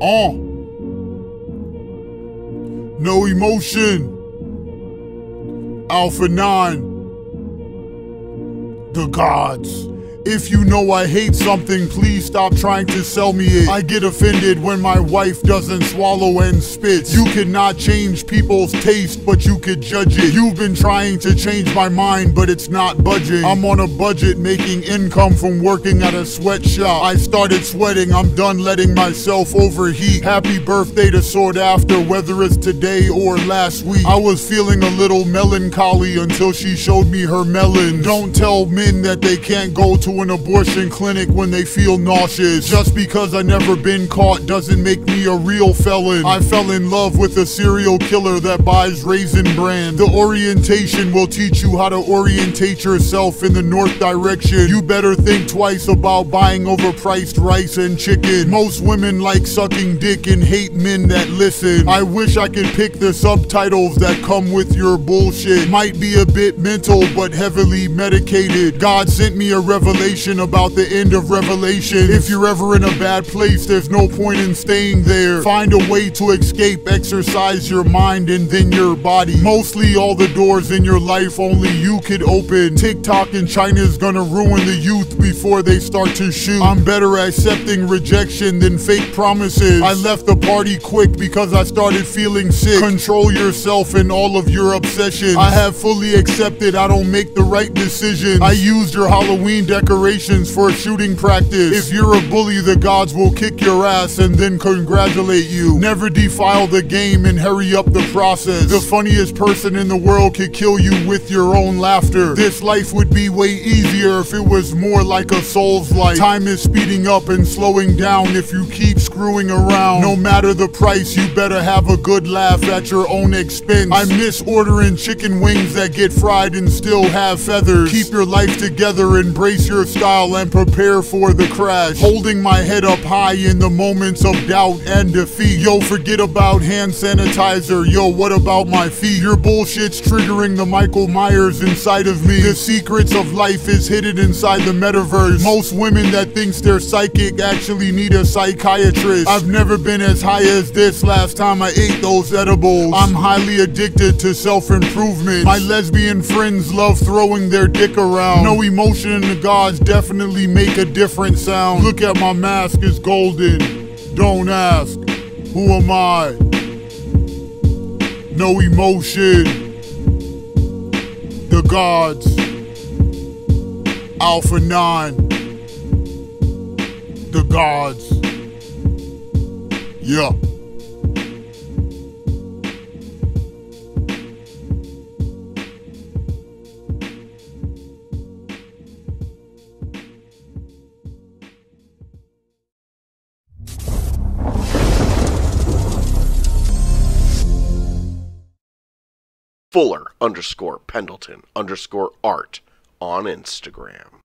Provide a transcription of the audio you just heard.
Oh. NoEmotion. Alpha 9. The Godz. If you know I hate something, please stop trying to sell me it. I get offended when my wife doesn't swallow and spits. You cannot change people's taste, but you could judge it. You've been trying to change my mind, but it's not budging. I'm on a budget making income from working at a sweatshop. I started sweating, I'm done letting myself overheat. Happy birthday to Sword After, whether it's today or last week. I was feeling a little melancholy until she showed me her melon. Don't tell men that they can't go to an abortion clinic when they feel nauseous. Just because I never been caught doesn't make me a real felon. I fell in love with a serial killer that buys Raisin Bran. The orientation will teach you how to orientate yourself in the north direction. You better think twice about buying overpriced rice and chicken. Most women like sucking dick and hate men that listen. I wish I could pick the subtitles that come with your bullshit. Might be a bit mental, but heavily medicated. God sent me a revelation about the end of Revelation. If you're ever in a bad place, there's no point in staying there. Find a way to escape, exercise your mind and then your body. Mostly all the doors in your life only you could open. TikTok in China's gonna ruin the youth before they start to shoot. I'm better at accepting rejection than fake promises. I left the party quick because I started feeling sick. Control yourself and all of your obsessions. I have fully accepted I don't make the right decisions. I used your Halloween decorations for shooting practice. If you're a bully, the gods will kick your ass and then congratulate you. Never defile the game and hurry up the process. The funniest person in the world could kill you with your own laughter. This life would be way easier if it was more like a soul's life. Time is speeding up and slowing down if you keep screwing around. No matter the price, you better have a good laugh at your own expense. I miss ordering chicken wings that get fried and still have feathers. Keep your life together, embrace your style, and prepare for the crash. Holding my head up high in the moments of doubt and defeat. Yo, forget about hand sanitizer. Yo, what about my feet? Your bullshit's triggering the Michael Myers inside of me. The secrets of life is hidden inside the metaverse. Most women that thinks they're psychic actually need a psychiatrist. I've never been as high as this last time I ate those edibles. I'm highly addicted to self-improvement. My lesbian friends love throwing their dick around. NoEmotion in the definitely make a different sound. Look at my mask, it's golden. Don't ask, who am I? NoEmotion. The Godz. Alpha 9. The Godz. Yeah. Fuller underscore Pendleton underscore art on Instagram.